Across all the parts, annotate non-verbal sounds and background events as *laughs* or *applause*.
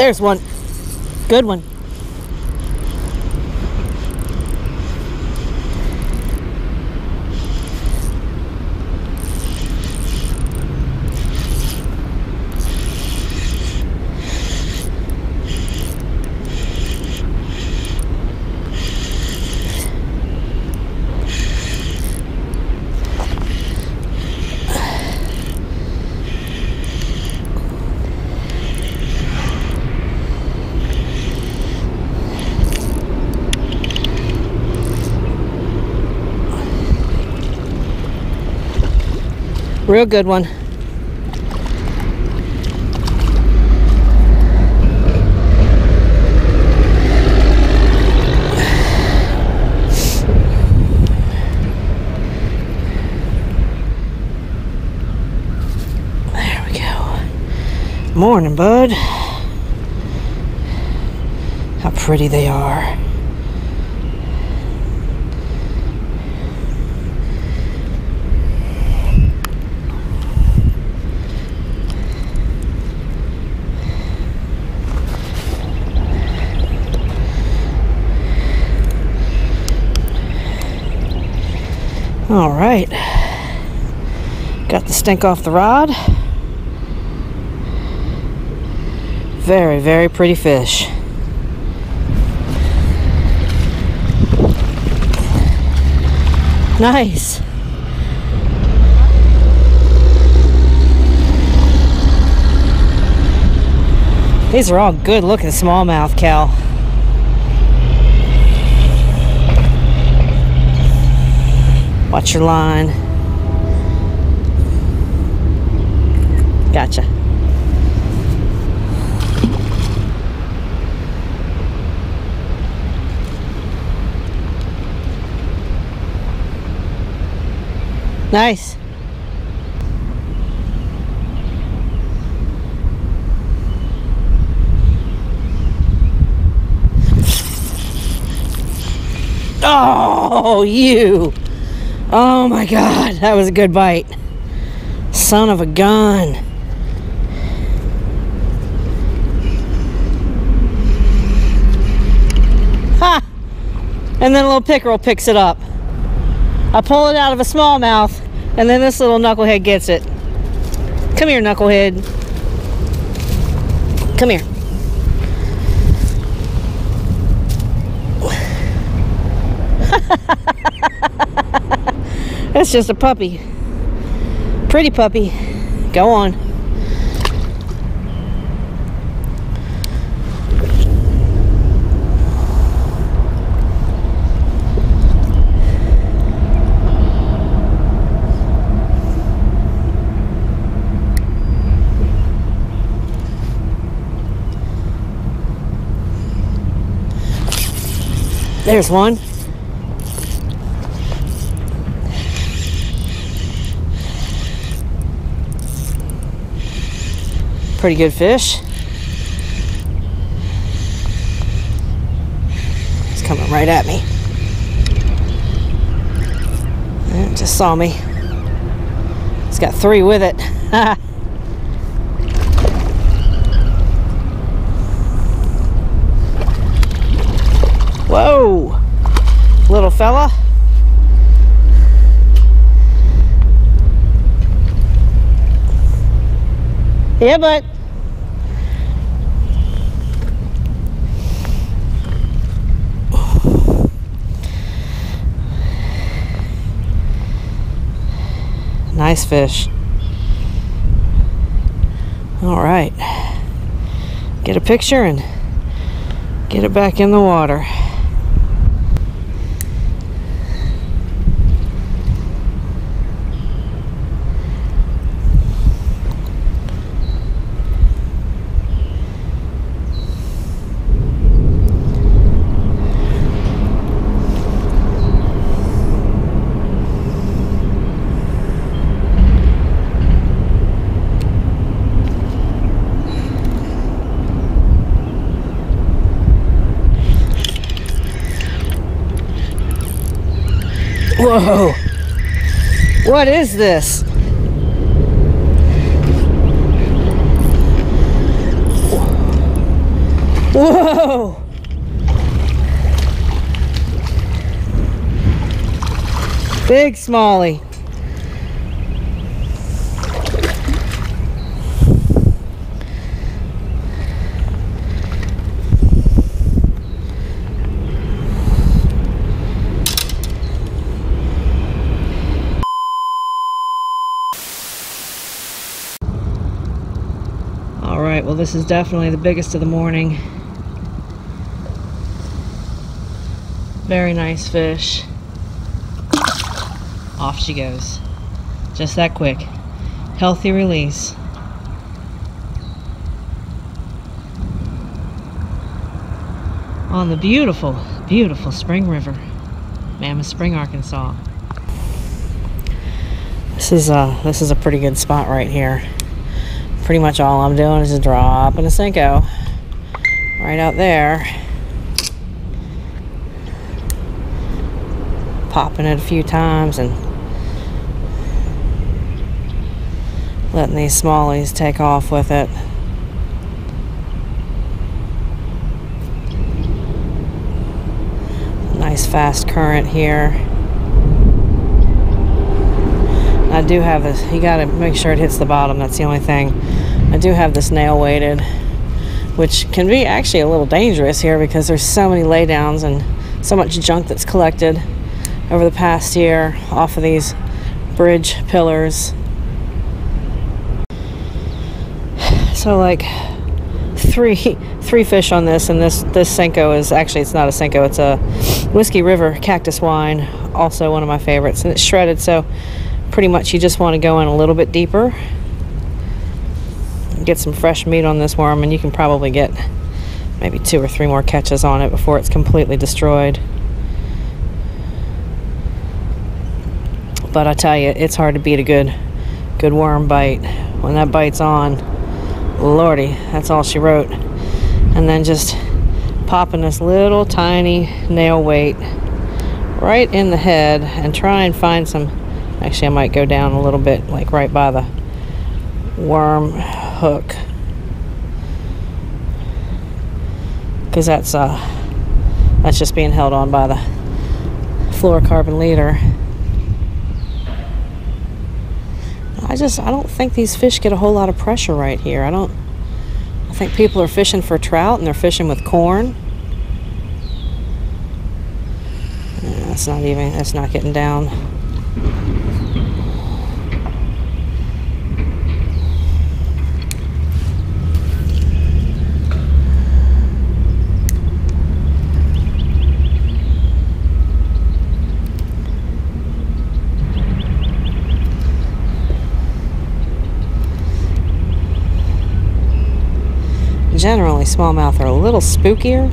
There's one. Good one. Real good one. There we go. Morning, bud. How pretty they are. All right. Got the stink off the rod. Very, very pretty fish. Nice. These are all good looking smallmouth, Cal. Watch your line. Gotcha. Nice. Oh, you. Oh my god, that was a good bite. Son of a gun. Ha! And then a little pickerel picks it up. I pull it out of a smallmouth, and then this little knucklehead gets it. Come here, knucklehead. Come here. That's just a puppy. Pretty puppy. Go on. There's one. Pretty good fish. It's coming right at me. Eh, it just saw me. It's got three with it. *laughs* Whoa, little fella. Yeah, but nice fish. All right. get a picture and get it back in the water. Whoa! What is this? Whoa! Big smallie. All right, well, this is definitely the biggest of the morning. Very nice fish. Off she goes. Just that quick. Healthy release. On the beautiful, beautiful Spring River, Mammoth Spring, Arkansas. This is a this is a pretty good spot right here pretty much all I'm doing is just dropping a Senko right out there. Popping it a few times and letting these smallies take off with it. Nice fast current here. I do have this, you gotta make sure it hits the bottom, that's the only thing. I do have this nail weighted, which can be actually a little dangerous here because there's so many laydowns and so much junk that's collected over the past year off of these bridge pillars. So like three three fish on this and this this Senko is actually it's not a Senko, it's a Whiskey River cactus wine, also one of my favorites and it's shredded so pretty much you just want to go in a little bit deeper. Get some fresh meat on this worm and you can probably get maybe two or three more catches on it before it's completely destroyed. But I tell you it's hard to beat a good good worm bite. When that bite's on lordy that's all she wrote. And then just popping this little tiny nail weight right in the head and try and find some actually I might go down a little bit like right by the worm hook. Because that's uh that's just being held on by the fluorocarbon leader. I just I don't think these fish get a whole lot of pressure right here. I don't I think people are fishing for trout and they're fishing with corn. That's not even that's not getting down generally smallmouth are a little spookier.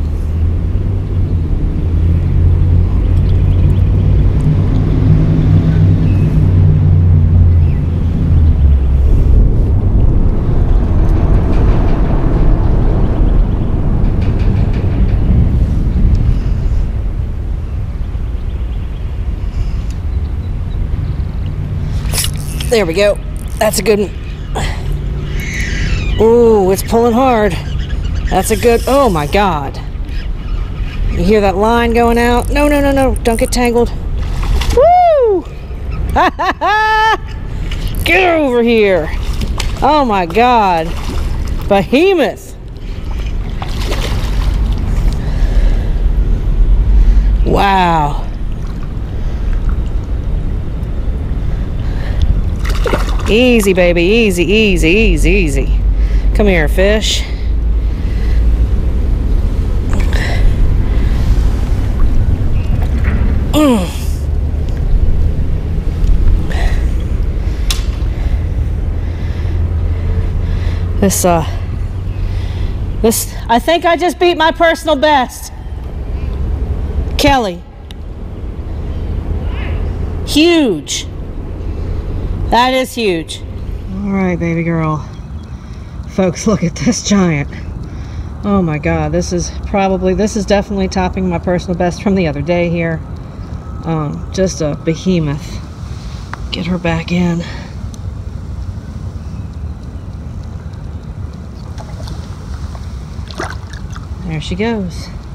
There we go. That's a good one. Ooh, it's pulling hard. That's a good, oh my God. You hear that line going out? No, no, no, no, don't get tangled. Woo! Ha, ha, ha! Get over here. Oh my God. Behemoth. Wow. Easy, baby. Easy, easy, easy, easy. Come here, fish. This, uh, this, I think I just beat my personal best. Kelly. Huge. That is huge. All right, baby girl. Folks, look at this giant. Oh my God, this is probably, this is definitely topping my personal best from the other day here. Um, just a behemoth. Get her back in. There she goes.